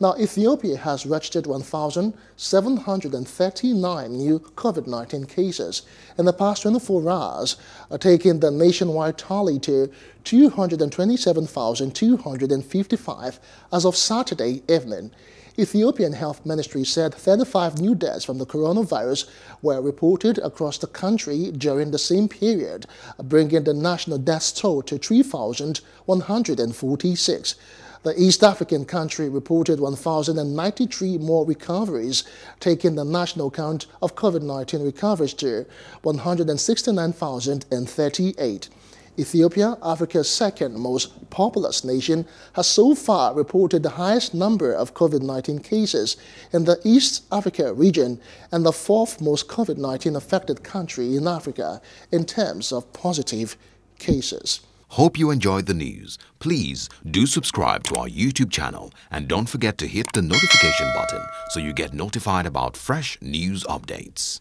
Now, Ethiopia has registered 1,739 new COVID-19 cases in the past 24 hours, uh, taking the nationwide tally to 227,255 as of Saturday evening. Ethiopian Health Ministry said 35 new deaths from the coronavirus were reported across the country during the same period, bringing the national death toll to 3,146. The East African country reported 1,093 more recoveries, taking the national count of COVID-19 recoveries to 169,038. Ethiopia, Africa's second most populous nation, has so far reported the highest number of COVID-19 cases in the East Africa region and the fourth most COVID-19 affected country in Africa in terms of positive cases. Hope you enjoyed the news. Please do subscribe to our YouTube channel and don't forget to hit the notification button so you get notified about fresh news updates.